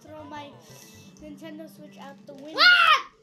throw my Nintendo Switch out the window. Welcome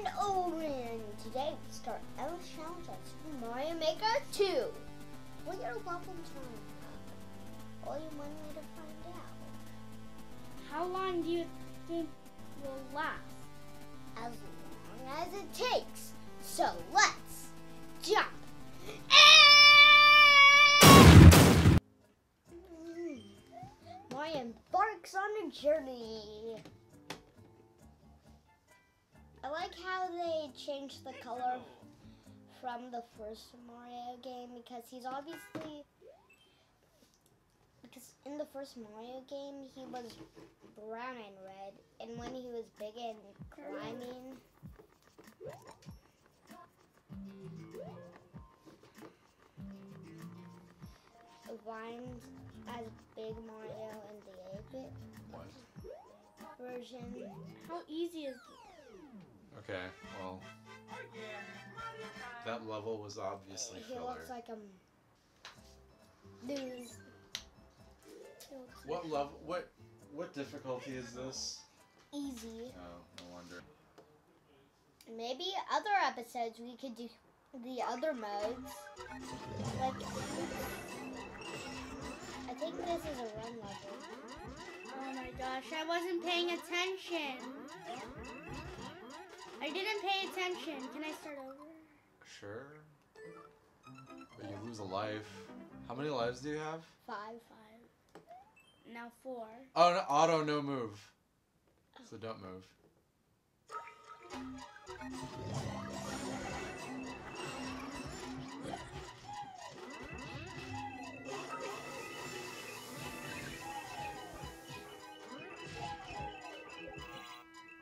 And Owen. Today we start our challenge on Super Mario Maker 2. What your problems are? All you want me to find out. How long do you think will last? As long as it takes. So let's jump. Mario embarks on a journey. I like how they changed the color from the first Mario game because he's obviously because in the first Mario game he was brown and red and when he was big and climbing Vines as Big Mario in the 8-bit version. How easy is it? Okay, well. That level was obviously He filler. looks like a dude. What level? What? What difficulty is this? Easy. Oh, no wonder. Maybe other episodes we could do the other modes. Like, I think this is a run level. Oh my gosh, I wasn't paying attention. I didn't pay attention. Can I start over? Sure. But you lose a life. How many lives do you have? Five. Five. Now four. Oh, no, auto, no move. So don't move.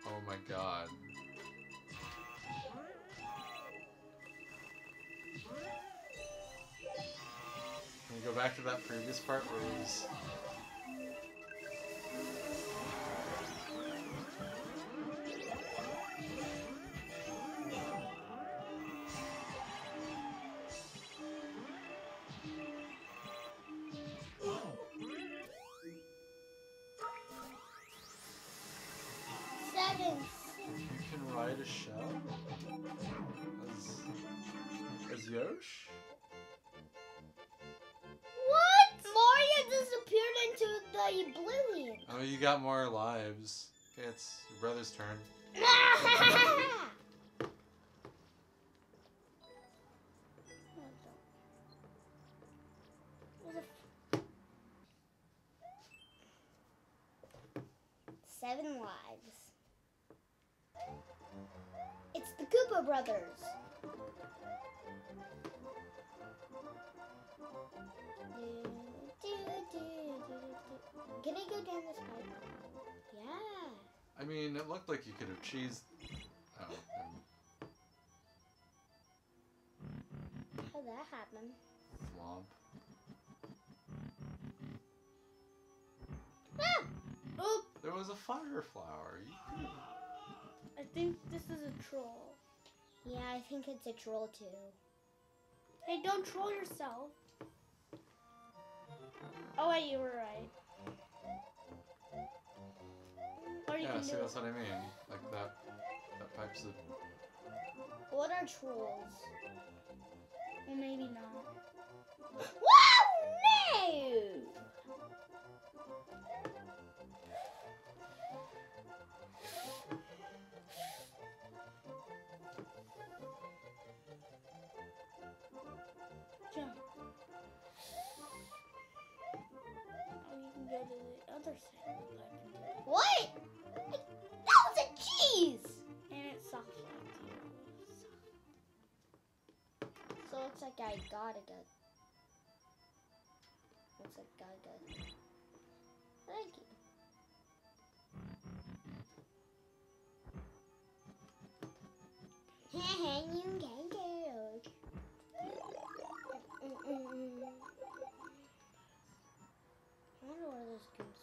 Oh my god. Back to that previous part where he's Seven. You can ride a shell? As, as Yosh? Into the oblivion. Oh, you got more lives. Okay, it's your brother's turn. Seven lives. It's the Koopa brothers. Can I go down this pipe? Yeah. I mean, it looked like you could have cheesed. Oh, and How'd that happen? flomp. Ah! Oop! There was a fire flower. You I think this is a troll. Yeah, I think it's a troll too. Hey, don't troll yourself. Oh wait, you were right. You Yeah, can see, do that's what I mean. Like that. That pipe's a. What are trolls? Well, maybe not. Wow, no! Jump. Oh, you can go to the other side of What? So looks like I gotta go. Looks like I gotta go. Thank you. You can go. Mm-mm-mm. I wonder where those goons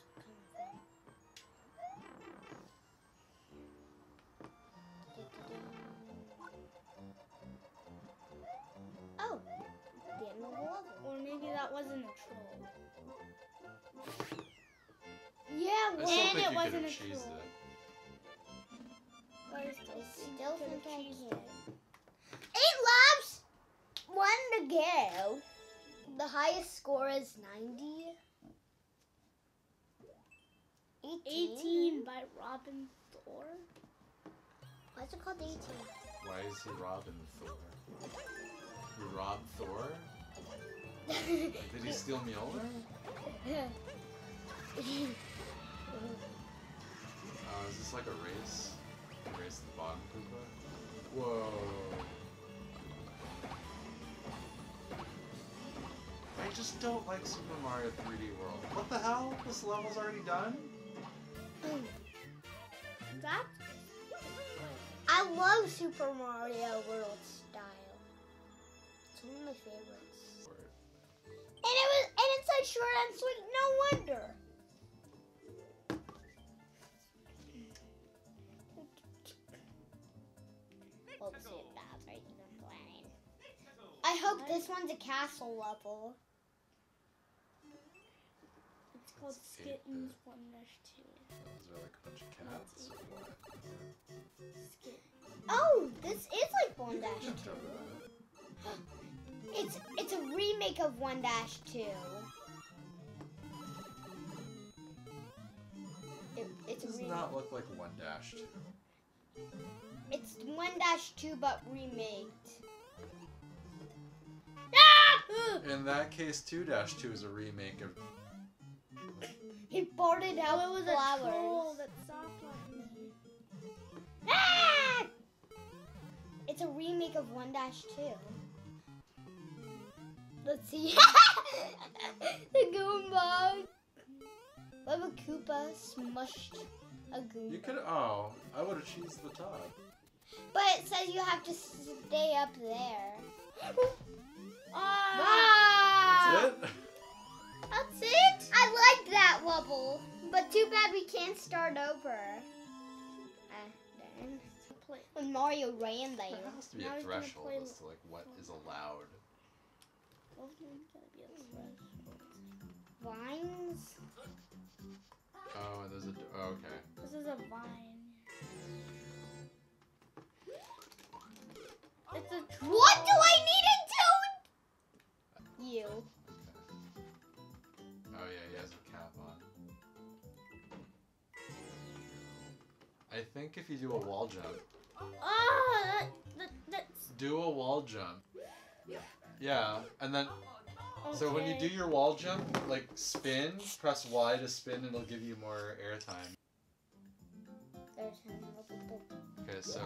wasn't a troll. Yeah, I well, still And think it you wasn't have a troll. it. I I still still think think I can. Eight laps, one to go. The highest score is 90. 18. 18 by Robin Thor. Why is it called 18? Why is he Robin Thor? You robbed Thor? Did he steal Mjolnir? Oh, uh, is this like a race? A race to the bottom, Koopa? Whoa. I just don't like Super Mario 3D World. What the hell? This level's already done? That I love Super Mario World style. It's one of my favorites short and sweet, no wonder. I hope this one's a castle level. It's called Skittens 1 2. Those are like a bunch of cats. Oh, this is like 1 2. it's, it's a remake of 1 2. Does remake. not look like 1 dash 2. It's one dash two but remade. In that case, 2 dash 2 is a remake of. He farted out Oh, it was flowers. a troll that soft. Ah! It's a remake of one dash two. Let's see. the Goomba. What if a Koopa smushed a Goomba? You could. Oh, I would have cheesed the top. But it says you have to stay up there. Ah! That's it? That's it? I like that level. But too bad we can't start over. Ah, When Mario ran There there. has to be Now a threshold as to like what is allowed. Well, there's gotta be a threshold. Vines? Oh, and there's a. d- Oh, okay. This is a vine. It's a. What do I need it to? You. Oh yeah, he has a cap on. I think if you do a wall jump, Ah, that, that, that's do a wall jump. Yeah, and then so when you do your wall jump, like spin, press Y to spin, and it'll give you more airtime. There's him. Okay, so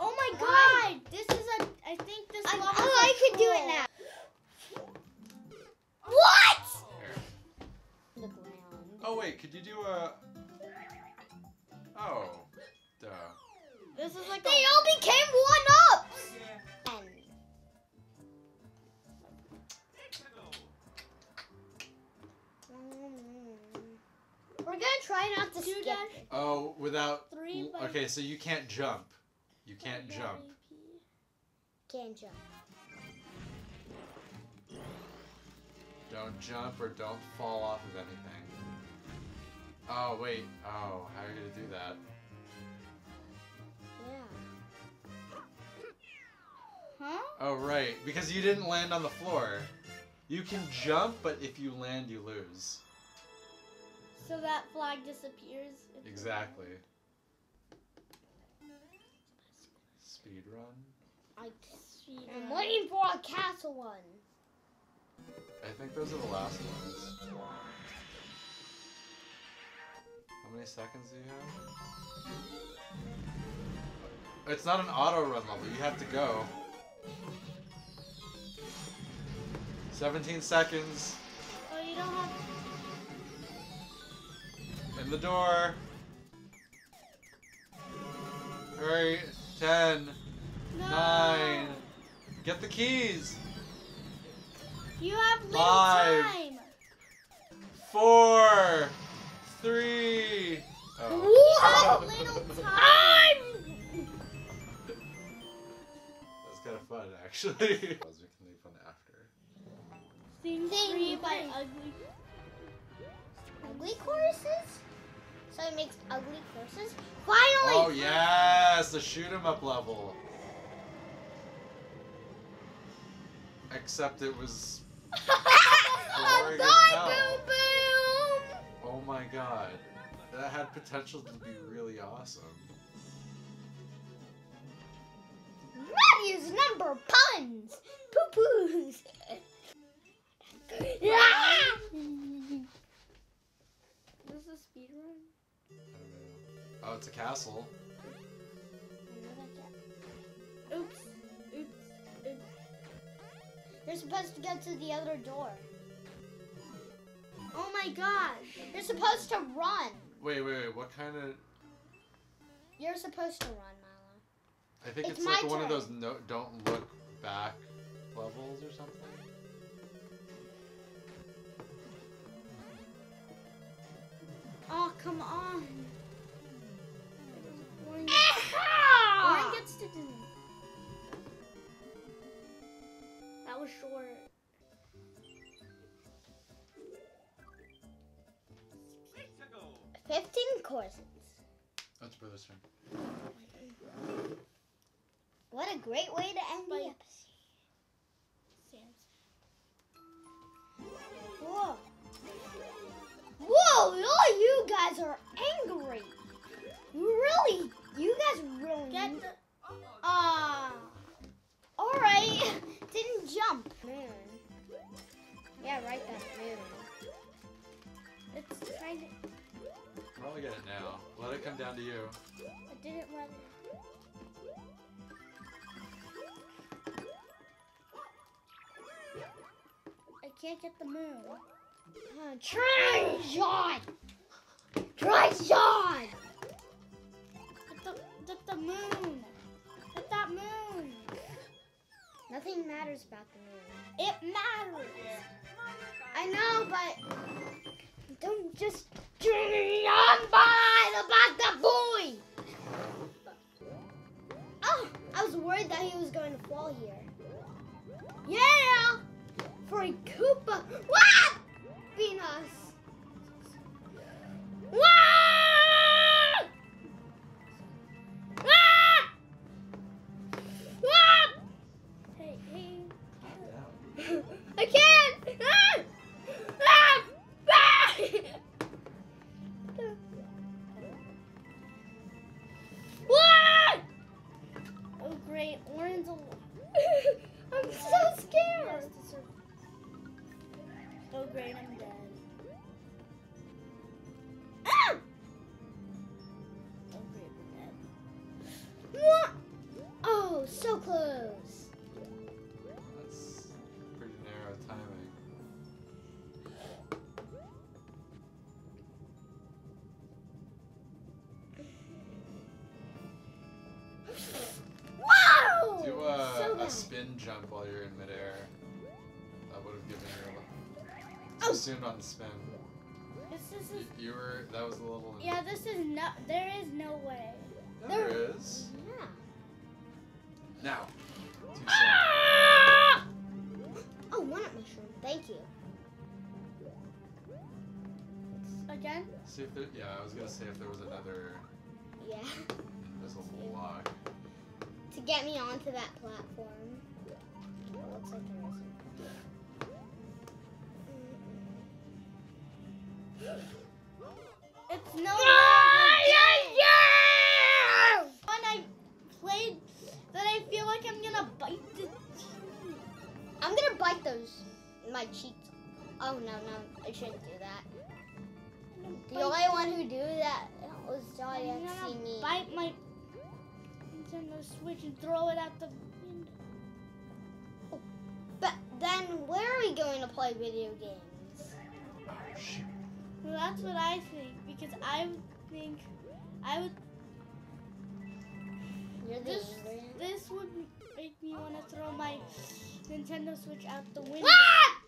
Oh my god! This is a. I think this I, level's oh, a I can do it now. What? here. The ground. Oh wait, could you do a? Oh, duh. This is like They a. all became one ups. And we're gonna try not to Two skip. dash. Oh, without. Three by- Okay, so you can't jump. You can't jump. Can't jump. Don't jump or don't fall off of anything. Oh wait. Oh, how are you gonna do that? Yeah. Huh? Oh, right. Because you didn't land on the floor. You can jump, but if you land, you lose. So that flag disappears. Exactly. Speed run. I, Speed I'm run. waiting for a castle one. I think those are the last ones. How many seconds do you have? It's not an auto run level. You have to go. 17 seconds. Oh, you don't have. In the door. Hurry. 10, No. 9. Get the keys. You have little Five. time. 4, 3. Oh. You have little time. That's kind of fun, actually. we can leave one after. Sing Sing free by ugly. Ugly courses? So it makes ugly courses? Finally! Oh yes, the shoot 'em up level. Except it was. Boring hell. Boom, boom! Oh my god, that had potential to be really awesome. Matthew's number puns! It's a castle. Oops. Oops. Oops. You're supposed to go to the other door. Oh my gosh. You're supposed to run. Wait, wait, wait. What kind of? You're supposed to run, Milo. I think It's it's, like one of those no, don't look back levels or something. Oh, come on. That short. Fifteen courses. That's brother's turn. What a great way to end the episode. Didn't. Moon. Yeah, right, that moon. It's trying to. Probably get it now. Let it come down to you. I didn't let it. I can't get the moon. Uh, try, John. Try, John. Get the, get the moon. Nothing matters about the moon. It matters. I know, but don't just turn on by about the boy. Oh, I was worried that he was going to fall here. Yeah, for a Koopa. What? Venus. Oh. I'm dead. Ah! Oh, great. We're dead. Oh, so close. That's pretty narrow timing. Wow! Do a, so a spin jump while you're in midair. A zoomed on the spin. This is. You, you were that was a little. Yeah, this is not. There is no way. there is. Yeah. Now. Ah! Oh, one up mushroom. Thank you. Again? See if there, yeah, I was gonna say if there was another Yeah. invisible block. To get me onto that platform. It's no ah, yeah, yeah! When I played that I feel like I'm gonna bite the I'm gonna bite those my cheeks. Oh no no, I shouldn't do that. The only one who do that was Johnny I'm gonna me. bite my Nintendo Switch and throw it out the window. Oh, but then where are we going to play video games? Oh, well, that's what I think because I would think I would You're this angry this would make me want to throw my Nintendo Switch out the window. Ah!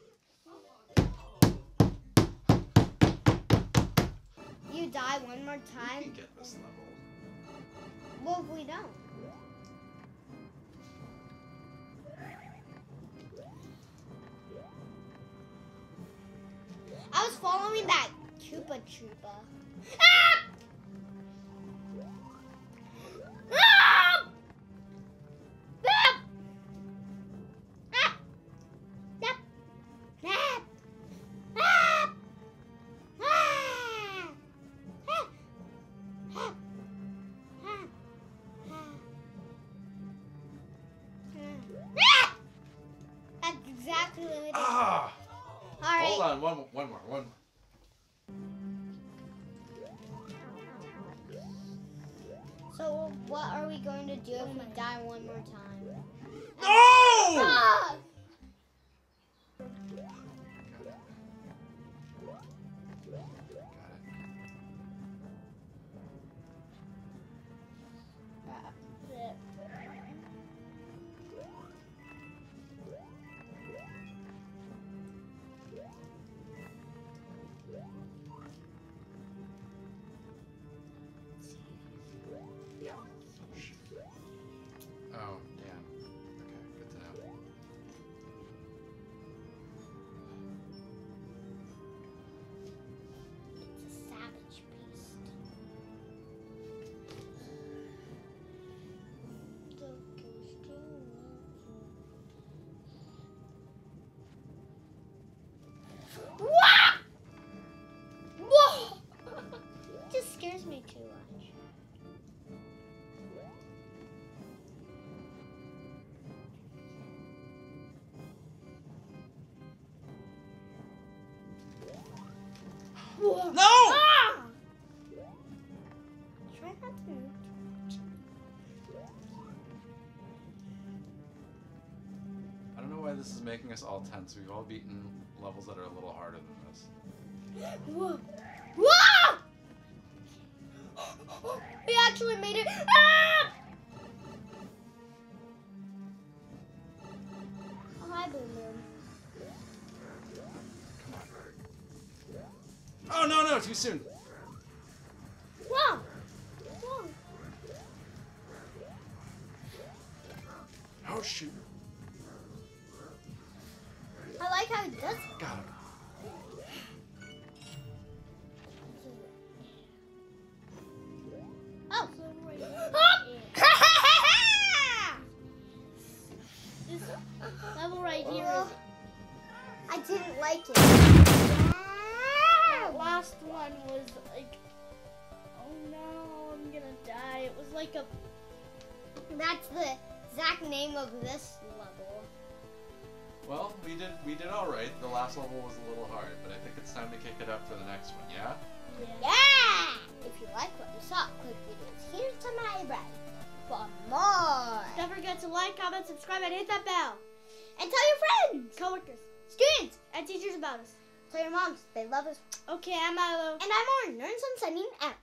You die one more You time. can get this level. What if we don't? I was following that Koopa Troopa. Ah! Ah! Ah! Ah! Yep. Yep. Ah! Ah! Ah! Ah! Ah! Ah! That's exactly what it is. Ah! All right. Hold on, one, one more, one more. Are we going to do if we die one more time? No! Making us all tense. We've all beaten levels that are a little harder than this. Whoa. Whoa! We actually made it. Ah! Oh, hi, Boom Boom. Oh, no, no, too soon. I didn't like it. that last one was like oh no, I'm gonna die. It was like a That's the exact name of this level. Well, we did we did all right. The last level was a little hard, but I think it's time to kick it up for the next one. Yeah. Yeah! If you like what you saw, click videos here to my right for more. Don't forget to like, comment, subscribe, and hit that bell. And tell your friends, Coworkers students, and teachers about us. tell your moms they love us. Okay, I'm Milo. And I'm Orin. Nerd n' Sons signing out.